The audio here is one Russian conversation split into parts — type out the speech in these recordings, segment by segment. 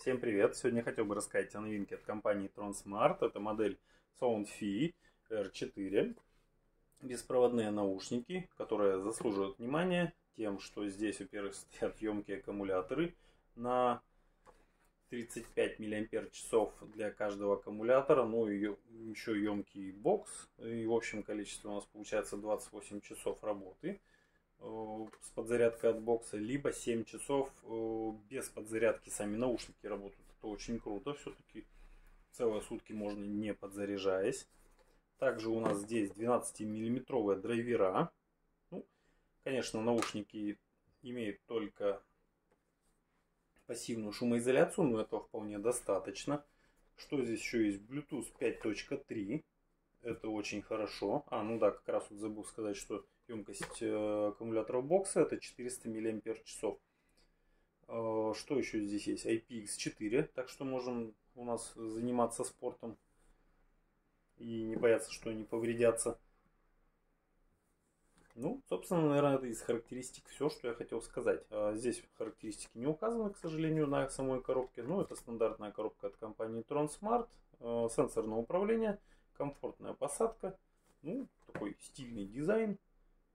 Всем привет! Сегодня хотел бы рассказать о новинке от компании Tronsmart. Это модель SoundFi R4. Беспроводные наушники, которые заслуживают внимания тем, что здесь, во-первых, стоят емкие аккумуляторы на 35 мАч для каждого аккумулятора, ну и еще емкий бокс. И в общем количестве у нас получается 28 часов работы. Э, с подзарядкой от бокса, либо 7 часов э, без подзарядки сами наушники работают. Это очень круто. Все-таки целые сутки можно не подзаряжаясь. Также у нас здесь 12-миллиметровые драйвера. Ну, конечно, наушники имеют только пассивную шумоизоляцию, но этого вполне достаточно. Что здесь еще есть? Bluetooth 5.3. Это очень хорошо. А, ну да, как раз вот забыл сказать, что емкость э, аккумулятора бокса это 400 мАч. Э, что еще здесь есть? IPX4, так что можем у нас заниматься спортом и не бояться, что они повредятся. Ну, собственно, наверное, это из характеристик все, что я хотел сказать. А здесь характеристики не указаны, к сожалению, на самой коробке. Но это стандартная коробка от компании TronSmart. Э, сенсорное управление, комфортная посадка. Ну, такой стильный дизайн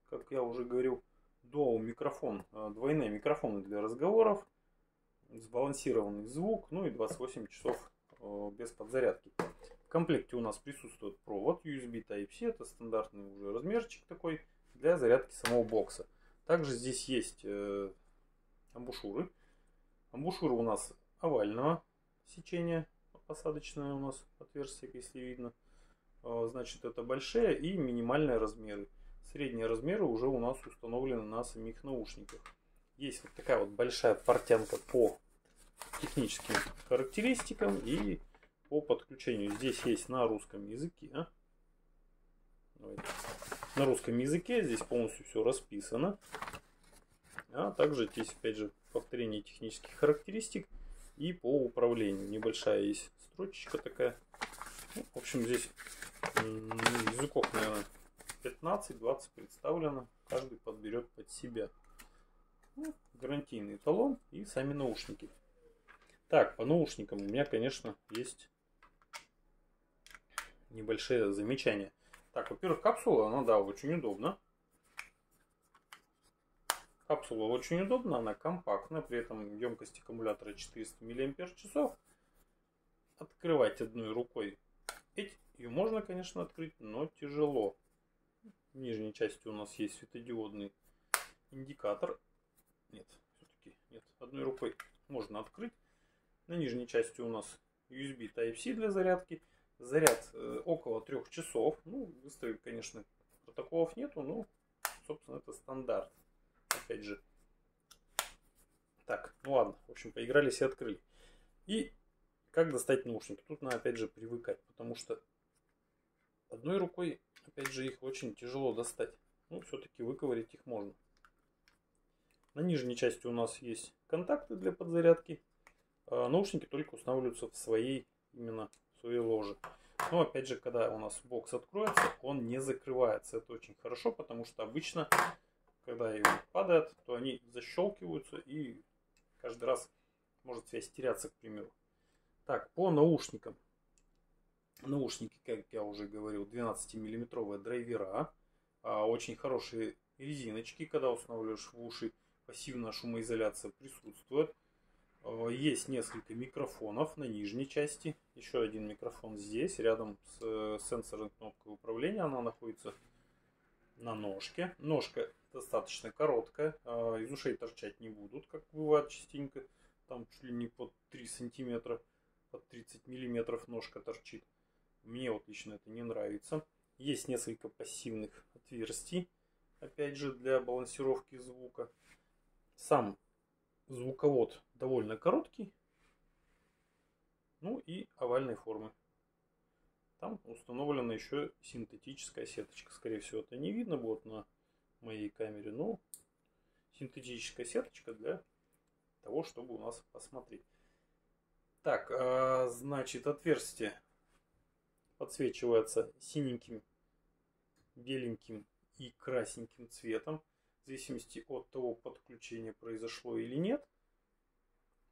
как я уже говорил, Dual микрофон, э, двойные микрофоны для разговоров, сбалансированный звук, ну и 28 часов э, без подзарядки. В комплекте у нас присутствует провод USB Type-C, это стандартный уже размерчик такой для зарядки самого бокса. Также здесь есть э, амбушюры. Амбушюры у нас овального сечения, посадочное у нас отверстие, если видно. Значит, это большие и минимальные размеры. Средние размеры уже у нас установлены на самих наушниках. Есть вот такая вот большая портянка по техническим характеристикам и по подключению. Здесь есть на русском языке. А? На русском языке здесь полностью все расписано. А также здесь опять же повторение технических характеристик и по управлению. Небольшая есть строчечка такая. Ну, в общем, здесь языков, наверное, 15-20 представлено, каждый подберет под себя. Ну, гарантийный талон и сами наушники. Так, по наушникам у меня, конечно, есть небольшие замечания. Так, во-первых, капсула, она, да, очень удобна. Капсула очень удобна, она компактная, при этом емкость аккумулятора 400 мАч. Открывать одной рукой ее можно, конечно, открыть, но тяжело. В нижней части у нас есть светодиодный индикатор. Нет, все-таки нет. Одной рукой можно открыть. На нижней части у нас USB Type-C для зарядки. Заряд э, около трех часов. Ну, быстрых, конечно, протоколов нету, но, собственно, это стандарт. Опять же. Так, ну ладно. В общем, поигрались и открыли. И как достать наушники? Тут надо, опять же, привыкать, потому что одной рукой Опять же, их очень тяжело достать. Ну, все-таки выковырять их можно. На нижней части у нас есть контакты для подзарядки. А наушники только устанавливаются в своей, именно в своей ложе. Но опять же, когда у нас бокс откроется, он не закрывается. Это очень хорошо, потому что обычно, когда его падает, то они защелкиваются и каждый раз может связь теряться, к примеру. Так, по наушникам. Наушники, как я уже говорил, 12-миллиметровые драйвера. А, очень хорошие резиночки, когда устанавливаешь в уши. Пассивная шумоизоляция присутствует. А, есть несколько микрофонов на нижней части. Еще один микрофон здесь, рядом с э, сенсорной кнопкой управления. Она находится на ножке. Ножка достаточно короткая. А, из ушей торчать не будут, как бывает частенько. Там чуть ли не под 3 сантиметра, под 30 миллиметров ножка торчит. Мне вот лично это не нравится. Есть несколько пассивных отверстий, опять же, для балансировки звука. Сам звуковод довольно короткий, ну и овальной формы. Там установлена еще синтетическая сеточка. Скорее всего, это не видно будет на моей камере, но синтетическая сеточка для того, чтобы у нас посмотреть. Так, а, значит, отверстие подсвечивается синеньким, беленьким и красненьким цветом, в зависимости от того, подключение произошло или нет.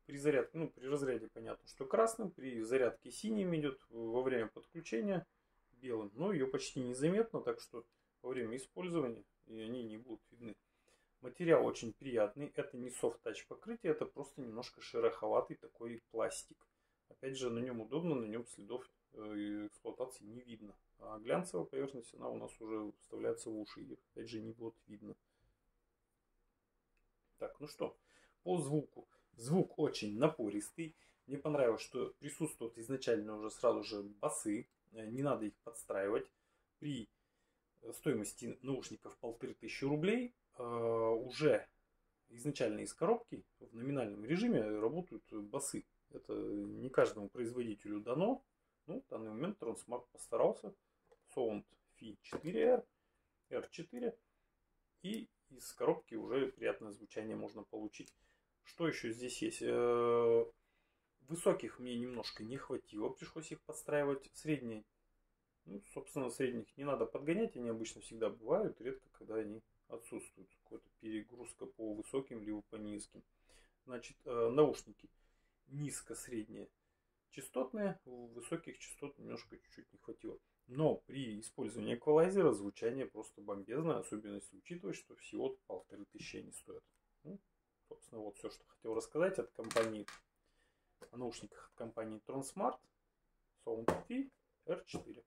При зарядке, ну, при разряде, понятно. Что красным, при зарядке синим идет во время подключения белым, но ее почти незаметно, так что во время использования и они не будут видны. Материал очень приятный, это не софт-тач покрытие, это просто немножко шероховатый такой пластик. Опять же, на нем удобно, на нем следов эксплуатации не видно. А глянцевая поверхность, она у нас уже вставляется в уши, и опять же не будет видно. Так, ну что, по звуку. Звук очень напористый. Мне понравилось, что присутствуют изначально уже сразу же басы. Э, не надо их подстраивать. При стоимости наушников полторы тысячи рублей э, уже изначально из коробки в номинальном режиме работают басы. Это не каждому производителю дано. Ну, в данный момент Transmart постарался. Sound Fi 4R, R4. И из коробки уже приятное звучание можно получить. Что еще здесь есть? Э, высоких мне немножко не хватило, пришлось их подстраивать. Средние, ну, собственно, средних не надо подгонять, они обычно всегда бывают, редко когда они отсутствуют. Какая-то перегрузка по высоким либо по низким. Значит, э, наушники низко-средние частотные, высоких частот немножко чуть-чуть не хватило. Но при использовании эквалайзера звучание просто бомбезное, особенно если учитывать, что всего полторы тысячи они стоят. Ну, собственно, вот все, что хотел рассказать от компании, о наушниках от компании Transmart Sound R4.